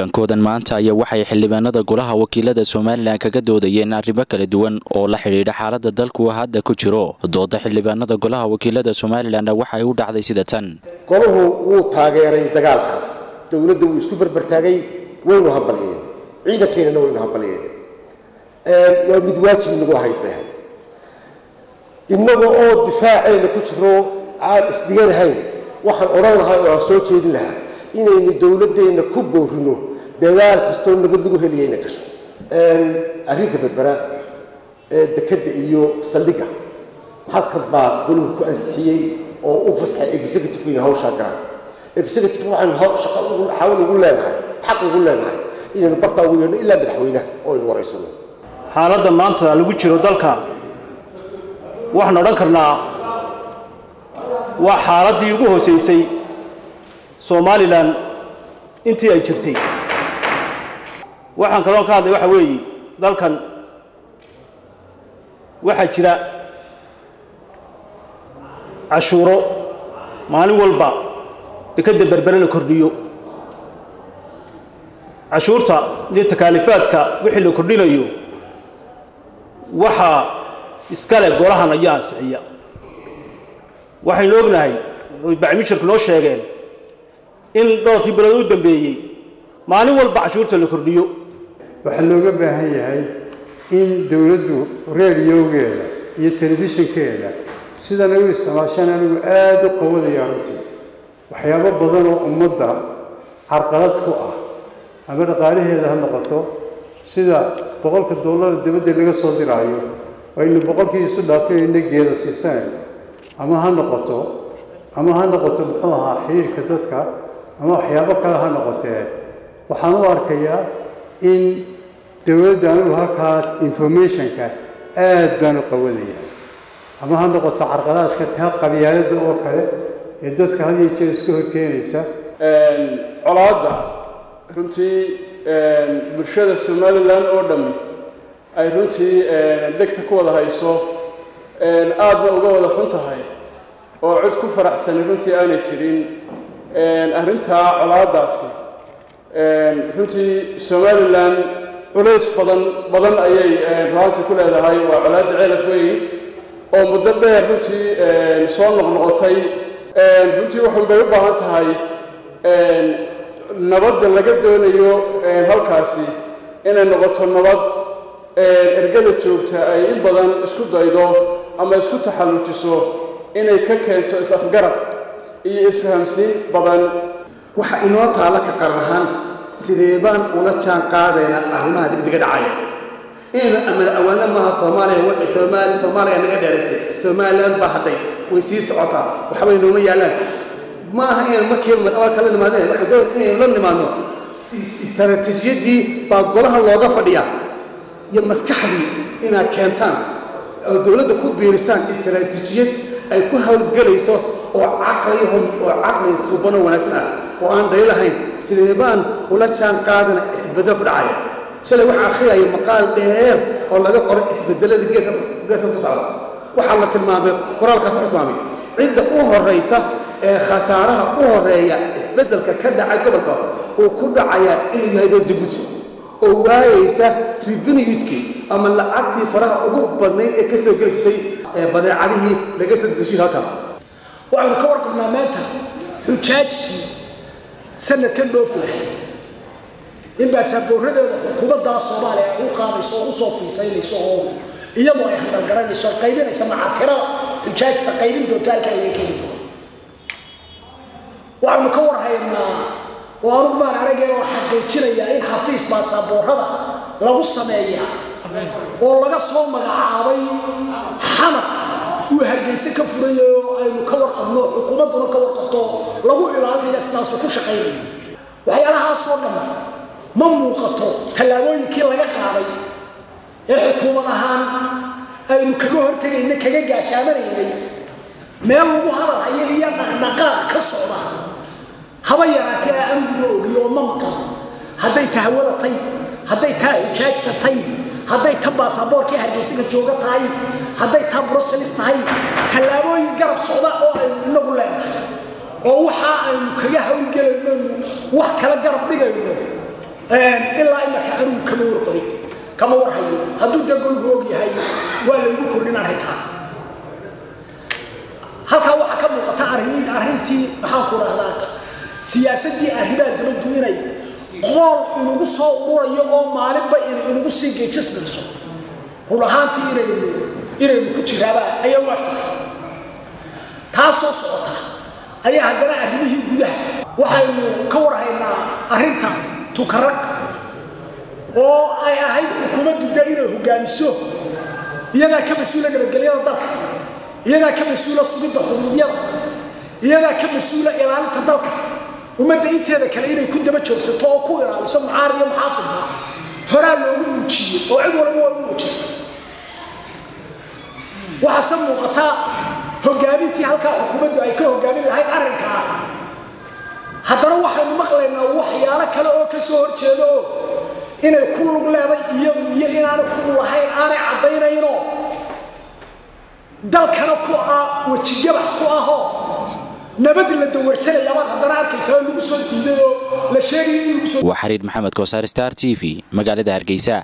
kulankoodan maanta ayaa waxay xildhibaanada golaha wakiilada somalilan kaga doodayeen arrimo kala duwan oo la xidhiidha xaalada dalku hadda ku jiro. Dooda xildhibaanada golaha wakiilada somalilanna waxay u dhacday sida tan. Golahu wuu taageeray dagaalkaas. Dowladda wuu isku berbertaagay waynu hambalyeennay ciidankeenana waynu hambalyeennay waa mid waajib nagu ahayd bay ahayd innaga oo difaaceenna ku jiro aan isdhiganahayn waxaan odhan lahaa oo aan soo jeedin lahaa inaynu dowladdeenna ku boorino dadaal kastoo nabad lagu heliyayna gasho. Arrinka berbera ee dekedda iyo saldhigga halkan baa goluhu ku ansixiyey oo u fasaxay executive inay hawshaa galaan executive waxaynu shaqo xawal ugu leenahay xaq ugu leenahay inaynu bartaa ugu yeedhno ilaa madaxweynaha oo aynu waraysano xaaladda maanta lagu jiro dalka waxaan odhan karnaa waa xaaladdii ugu hoosaysay somalilan intii ay jirtay waxaan kaloo ka hadlay waxa weeye dalkan waxaa jira cashuuro maalin walba dekedda berbere la kordhiyo. Cashuurta iyo takaalifaadka wixii la kordhinayo waxaa iskale golahan ayaa ansixiya. Waxaynu ognahay oy bacmishirku noo sheegeen in dhowrkii bilood u dambeeyey maalin walba cashuurta la kordhiyo waxaa looga baahan yahay in dowladdu reeriyowgeeda iyo telefishinkeeda sidan ay u isticmaashaan anigu aada u qawadaya runtii. Waxyaabo badan oo ummadda carqalad ku ah ama dhaqaalaheeda ha noqoto sida boqolka dollar dabadda laga soo diraayo aynu boqolkii isu dhaafinayna geeda siisanayno ama ha noqoto ama ha noqoto muxuu ahaa xidhiirka dadka ama waxyaabo kale ha noqotee waxaan u arkayaa in dowladda anigu halkaa informationka aad baan u qawadaya ama ha noqoto carqalaadka taa qabyaaladda oo kale ee dadka had iyo jeer iska horkeenaysa. Colaadda. Runtii bulshada somalilan oo dhammi ay runtii dhegta ku wada hayso aadna uga wada xun tahay oo cod ku faraxsani runtii aanay jirin. Arrintaa colaaddaasi runtii somalilan culays badan badan ayay ruaantii ku leedahay. Waa colaadda ceelaf weyn oo muddo dheer runtii soo noqnoqotay. Runtii waxun bay u baahan tahay nabadda laga doonayo halkaasi inay noqoto nabad ergada joogta ay in badan isku daydo ama isku taxallujiso inay ka keento is-afgarab iyo isfahamsiin badan. Waxa inoo taalla ka qaran ahaan sidee baan ula jaan qaadaynaa arrimaha degdega dhacaya inaynu amala awaana maaha soomaaliya soomaali soomaaliya naga dheeraystay somaliland baa hadhay way sii socotaa. Waxbay nooma yaallaan ma aha inaynu markiiba madawaal kala nimaadeen waxay doon inaynu la nimaadno. Istaraatiijiyaddii baa golaha looga fadhiyaa. Iyo maskaxdii inaad keentaan. Oo dowladda ku biirisaan istaraatiijiyad ay ku howlgelayso oo caqliyaho oo caqli suubano wanaagsan ah oo aan dhayo lahayn sidee baan ula jaan qaadana isbeddel ku dhacaya? Shalay waxaa akhriyaya maqaal dheer oo laga qoray isbeddelada geeska ku socda. Waxaa la tilmaamay qoraalkaas wuxuu tilmaamay cidda u horraysa ee khasaaraha u horreeya isbeddelka ka dhacay gobolka uu ku dhacaya inuu yahay dowlad jabuuti oo waayeysa revenueskii ama lacagtii faraha ugu badnayd ee ka soo geli jirtay ee badeecadihii laga soo deshiir halkaa. Waxaynu ka warqabnaa maanta xujaajtii sanadkan dhoofi lahayd in baasaaboorradeeda xukuumaddaa soomaaliya ay u qaadayso oo u soo fiisaynayso oo iyadoo ay handalgaranayso oo qaybinaysa macaakirada xujaajta qaybin doonto halkaa laga keeni doono waxaynu ka warhaynaa oo anugu maan aragee oo xaqiijinaya in xafiis baasaaboorrada lagu sameeya oo laga soo magacaabay xamar uu hargeyse ka furaya oo aynu ka warqabno xukuumadduna ka warqabto lagu ilaalinaya sidaasuu ku shaqaynayo waxyaalahaasoo dhamma ma muuqato tallaabooyinkii laga qaaday ee xukuumad ahaan aynu kaga hortegayna kaga gaashaamanaynay. Meel lagu hadalhayo iyo dhaqdhaqaaq ka socda haba yaraatee a anigu ma ogiyo oo ma maqan hadday tahawada tay hadday taa xujaajta tay hadday ta baasaboorkii hargeysaga jooga tahay. Hadday taa bruselis tahay. Tallaabooyin garab socda oo aynu inagu leenahay. Oo waxa aynu kaga hawlgelayno wax kala garab dhigayno. Ilaa imaka anigu kama warqabin kama warhayo. Hadduu dee goluhu og yahay waa laygu kordhin arrinkaa. Halkaa waxaa ka muuqata arrintii maxaan ku dhahdaa siyaasaddii arrimaha dabaddu inay qool inugu soo ururayo oo maalinba inay inugu sii geejismayso run ahaantii inaynu ku jiraabaa ayaa u ag tahay taasoo socota ayaa haddana arrimihii gudaha. Waxaynu ka warhaynaa arrinta tukaraq oo ay ahayd xukuumaddu de inay hogaamiso. Iyadaa ka mas'uula nabadgelyada dalka. Iyadaa ka mas'uula sugidda xuduudyada. Iyadaa ka mas'uula ilaalinta dalka ummadda inteeda kale inay ku daba joogsato oo ku ilaaliso mucaar iyo muxaafidba horaa loogu muujiyey oo cid walba waa u muujisay. Waxaase muuqataa hogaamintii halkaa xukuumaddu ay ka hogaamin lahayd arrinka ah. Haddana waxaynu maqlaynaa waxyaalo kale oo ka soo horjeedo inay ku lug leeday iyadu iyo inaanay ku lahayn aanay caddaynayno. Dalkana ku ah wejigabax ku ahoo nabad la dawarsanaya baad haddana arkaysa oo lagu soo diiday oo la sheegaya in lagu soo waa xariir maxamed koosaar star t v magaalada hargeysa